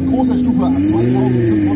auf großer Stufe 2500.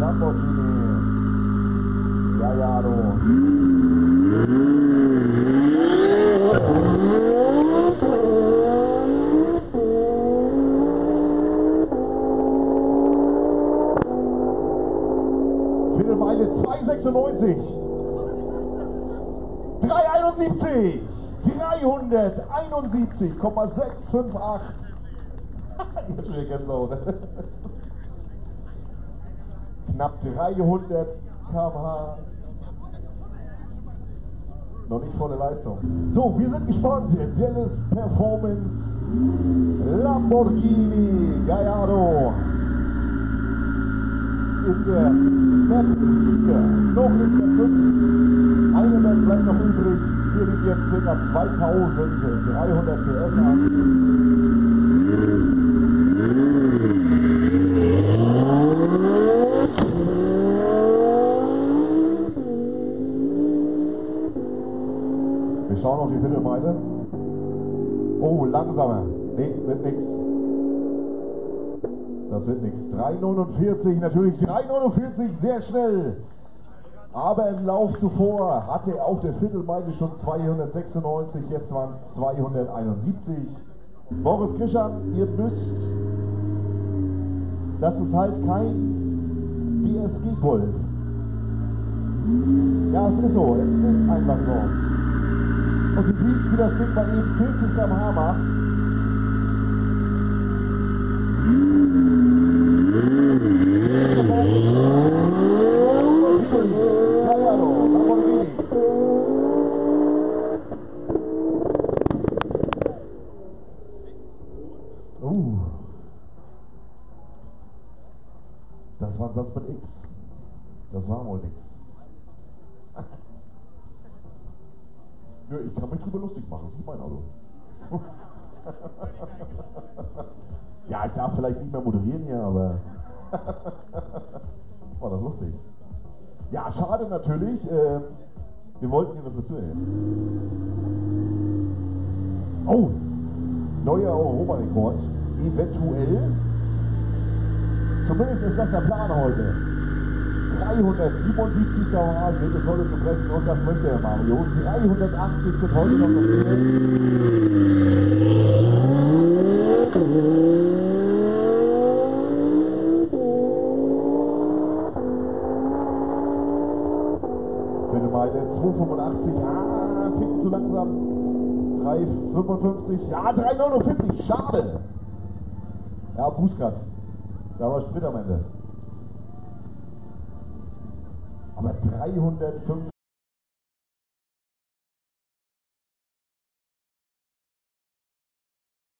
Lamborghini Gallardo. Viertelmeile 296. 371. 371,658. Jetzt schon wieder Gänsehaut. Knapp 300 km/h. Noch nicht volle Leistung. So, wir sind gespannt. Dennis Performance Lamborghini Gallardo in der Map 4. Noch in der 5. Eine Map bleibt noch übrig. Hier liegt jetzt ca. 2300 PS an. Wir schauen auf die Viertelmeile. Oh, langsamer. Nee, wird nix. Das wird nichts. 3,49, natürlich 3,49, sehr schnell. Aber im Lauf zuvor hatte er auf der Viertelmeile schon 296, jetzt waren es 271. Boris Krischan, ihr müsst, das ist halt kein DSG-Golf. Ja, es ist so, es ist einfach so. Und du siehst, wie das Ding bei eben 40 km/h macht. Uh. Das war ein Satz mit X. Das war wohl nix. Nö, ich kann mich drüber lustig machen, das ist mein Auto. ja, ich darf vielleicht nicht mehr moderieren hier, aber war das lustig. Ja, schade natürlich. Äh, wir wollten hier was dazu erzählen. Oh, neuer Europarekord. Eventuell. Zumindest ist das der Plan heute. 377 km/h geht es heute zu brechen und das möchte er Mario. 380 sind heute noch passiert. Viertelmeile 285, ah, ein Tick zu langsam. 355, ja, 349, schade. Ja, Bußgrad. Da war Sprit am Ende. Aber 305